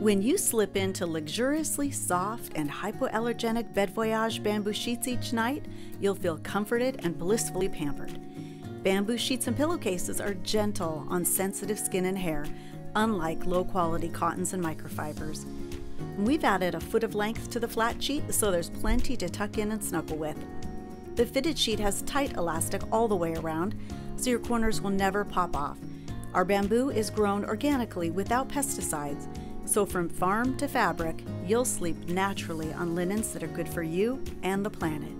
When you slip into luxuriously soft and hypoallergenic BedVoyage bamboo sheets each night, you'll feel comforted and blissfully pampered. Bamboo sheets and pillowcases are gentle on sensitive skin and hair, unlike low quality cottons and microfibers. We've added a foot of length to the flat sheet so there's plenty to tuck in and snuggle with. The fitted sheet has tight elastic all the way around, so your corners will never pop off. Our bamboo is grown organically without pesticides so, from farm to fabric, you'll sleep naturally on linens that are good for you and the planet.